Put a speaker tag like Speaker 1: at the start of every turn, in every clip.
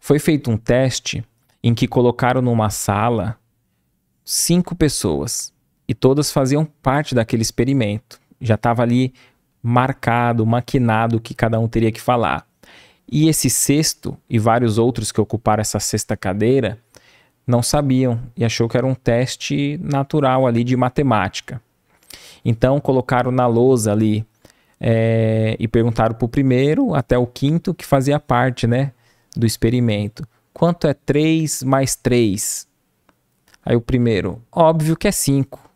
Speaker 1: Foi feito um teste em que colocaram numa sala cinco pessoas e todas faziam parte daquele experimento. Já estava ali marcado, maquinado o que cada um teria que falar. E esse sexto e vários outros que ocuparam essa sexta cadeira não sabiam e achou que era um teste natural ali de matemática. Então colocaram na lousa ali é, e perguntaram para o primeiro até o quinto que fazia parte né, do experimento. Quanto é 3 mais 3? Aí o primeiro, óbvio que é 5.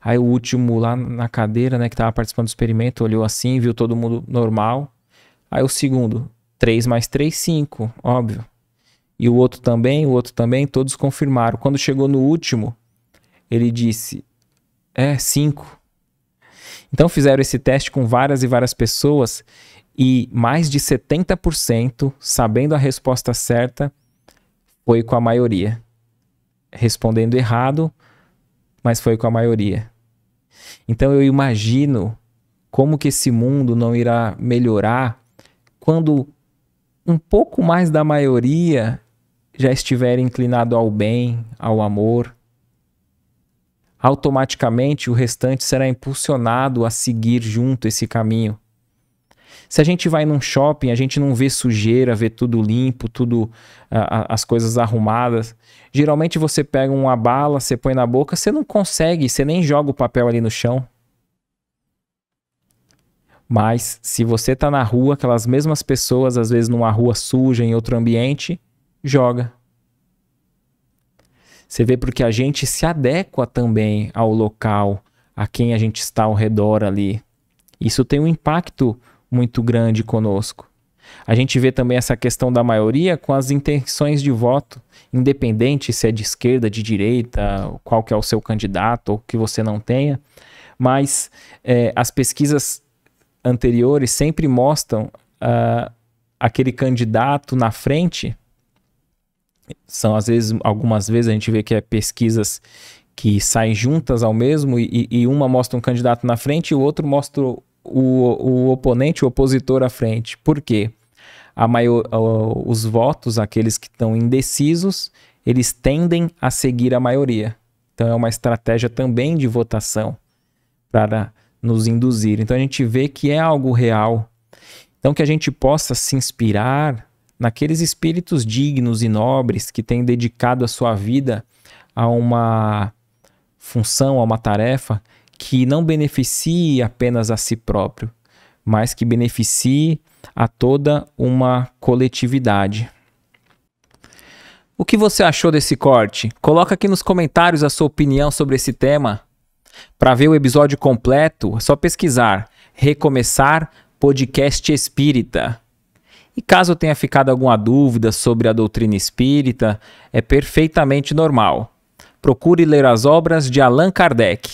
Speaker 1: Aí o último lá na cadeira, né, que estava participando do experimento, olhou assim, viu todo mundo normal. Aí o segundo, 3 mais 3, 5, óbvio. E o outro também, o outro também, todos confirmaram. Quando chegou no último, ele disse: É, 5. Então fizeram esse teste com várias e várias pessoas e mais de 70%, sabendo a resposta certa, foi com a maioria. Respondendo errado, mas foi com a maioria. Então eu imagino como que esse mundo não irá melhorar quando um pouco mais da maioria já estiver inclinado ao bem, ao amor. Automaticamente o restante será impulsionado a seguir junto esse caminho. Se a gente vai num shopping, a gente não vê sujeira, vê tudo limpo, tudo as coisas arrumadas. Geralmente você pega uma bala, você põe na boca, você não consegue, você nem joga o papel ali no chão. Mas se você tá na rua, aquelas mesmas pessoas, às vezes numa rua suja, em outro ambiente, joga. Você vê porque a gente se adequa também ao local, a quem a gente está ao redor ali. Isso tem um impacto muito grande conosco. A gente vê também essa questão da maioria com as intenções de voto, independente se é de esquerda, de direita, qual que é o seu candidato ou que você não tenha, mas é, as pesquisas anteriores sempre mostram uh, aquele candidato na frente. São às vezes, algumas vezes a gente vê que é pesquisas que saem juntas ao mesmo e, e uma mostra um candidato na frente e o outro mostra o, o oponente, o opositor à frente. Por quê? A maior, os votos, aqueles que estão indecisos, eles tendem a seguir a maioria. Então é uma estratégia também de votação para nos induzir. Então a gente vê que é algo real. Então que a gente possa se inspirar naqueles espíritos dignos e nobres que têm dedicado a sua vida a uma função, a uma tarefa que não beneficie apenas a si próprio, mas que beneficie a toda uma coletividade. O que você achou desse corte? Coloca aqui nos comentários a sua opinião sobre esse tema. Para ver o episódio completo, é só pesquisar Recomeçar Podcast Espírita. E caso tenha ficado alguma dúvida sobre a doutrina espírita, é perfeitamente normal. Procure ler as obras de Allan Kardec.